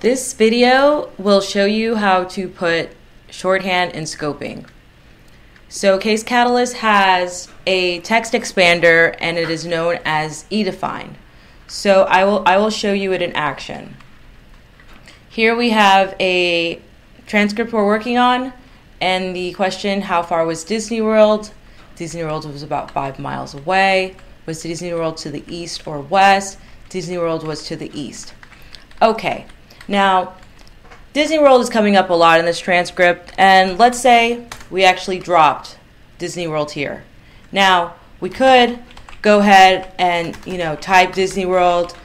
This video will show you how to put shorthand in scoping. So Case Catalyst has a text expander and it is known as edefine. So I will I will show you it in action. Here we have a transcript we're working on and the question how far was Disney World? Disney World was about 5 miles away. Was Disney World to the east or west? Disney World was to the east. Okay. Now, Disney World is coming up a lot in this transcript, and let's say we actually dropped Disney World here. Now, we could go ahead and, you know, type Disney World,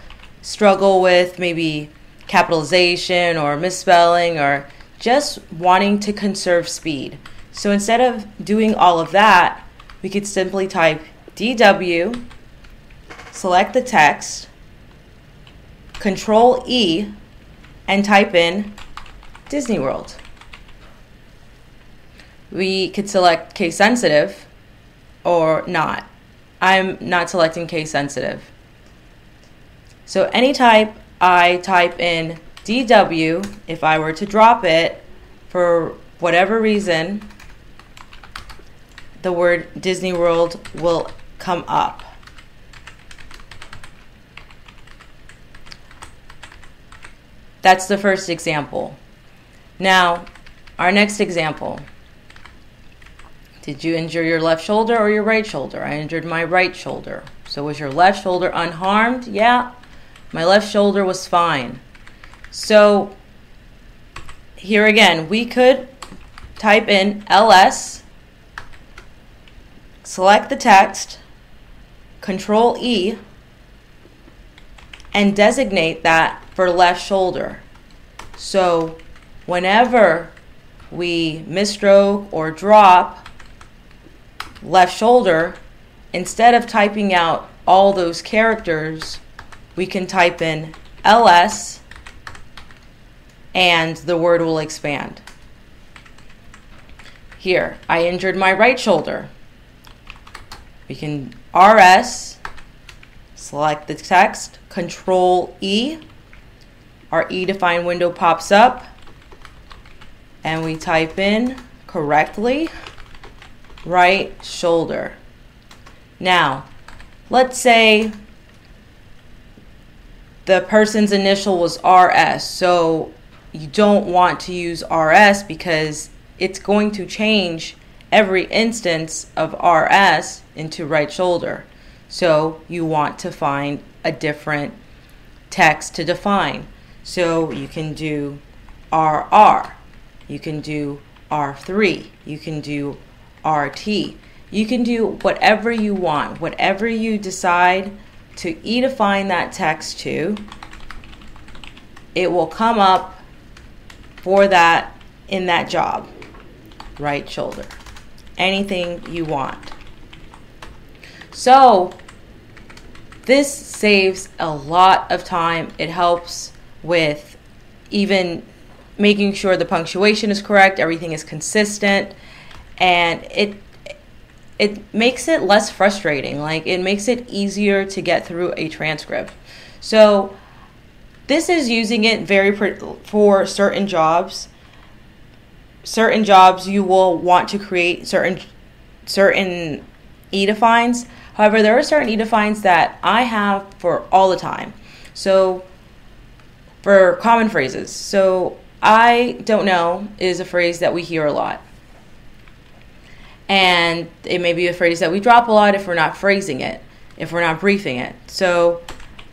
struggle with maybe capitalization or misspelling or just wanting to conserve speed. So instead of doing all of that, we could simply type DW, select the text, Control E, and type in Disney World. We could select case sensitive or not. I'm not selecting case sensitive. So any type I type in DW, if I were to drop it for whatever reason, the word Disney World will come up. That's the first example. Now, our next example. Did you injure your left shoulder or your right shoulder? I injured my right shoulder. So was your left shoulder unharmed? Yeah. My left shoulder was fine. So here again, we could type in ls, select the text, control E, and designate that for left shoulder. So whenever we misstroke or drop left shoulder, instead of typing out all those characters, we can type in ls and the word will expand. Here, I injured my right shoulder. We can rs, select the text, control E, our edefine window pops up, and we type in correctly right shoulder. Now, let's say the person's initial was RS, so you don't want to use RS because it's going to change every instance of RS into right shoulder. So you want to find a different text to define. So you can do RR, you can do R3, you can do RT. You can do whatever you want, whatever you decide to edefine that text to, it will come up for that in that job. Right shoulder. Anything you want. So, this saves a lot of time. It helps with even making sure the punctuation is correct, everything is consistent, and it it makes it less frustrating. Like it makes it easier to get through a transcript. So this is using it very for certain jobs. Certain jobs you will want to create certain certain edefines. However, there are certain edefines that I have for all the time. So for common phrases. So I don't know is a phrase that we hear a lot. And it may be a phrase that we drop a lot if we're not phrasing it, if we're not briefing it. So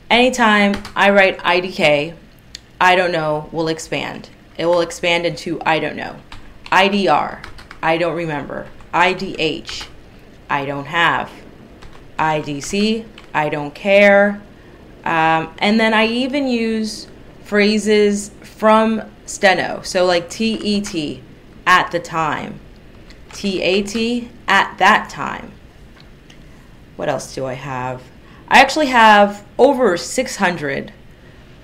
anytime I write IDK, I don't know will expand. It will expand into I don't know. IDR, I don't remember. IDH, I don't have. IDC, I don't care. Um, and then I even use phrases from steno. So like TET at the time, TAT at that time. What else do I have? I actually have over 600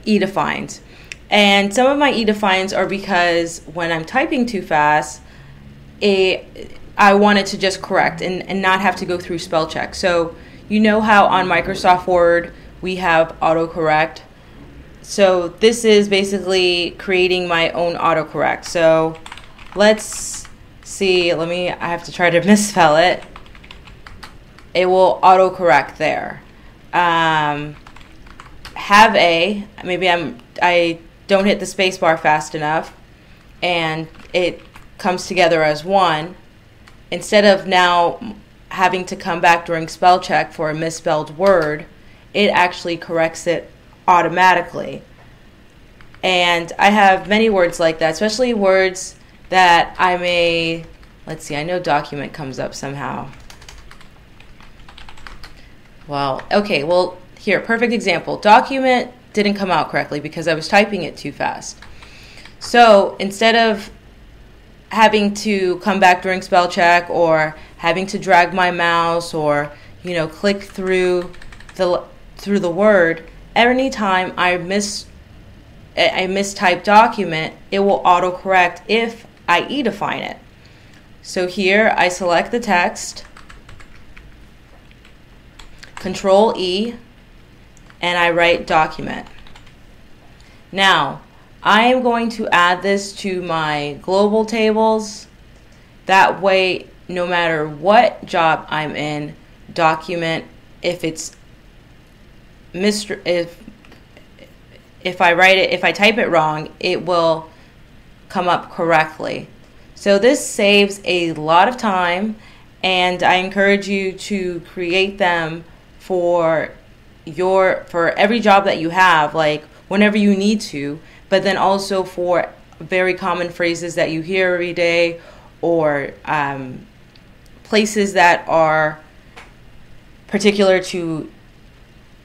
e defines. And some of my e defines are because when I'm typing too fast, it, I wanted to just correct and, and not have to go through spell check. So you know how on Microsoft Word we have autocorrect so this is basically creating my own autocorrect. So let's see, let me, I have to try to misspell it. It will autocorrect there. Um, have a, maybe I'm, I don't hit the spacebar fast enough and it comes together as one. Instead of now having to come back during spell check for a misspelled word, it actually corrects it automatically. And I have many words like that, especially words that I may, let's see, I know document comes up somehow. Well, okay, well, here, perfect example. Document didn't come out correctly because I was typing it too fast. So instead of having to come back during spell check or having to drag my mouse or, you know, click through the through the word, anytime I miss a mistyped document, it will autocorrect if I e-define it. So here I select the text, Control E, and I write document. Now, I am going to add this to my global tables. That way, no matter what job I'm in, document, if it's If if I write it, if I type it wrong, it will come up correctly. So this saves a lot of time and I encourage you to create them for your for every job that you have like whenever you need to, but then also for very common phrases that you hear every day or um, places that are particular to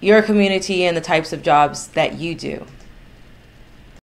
your community and the types of jobs that you do.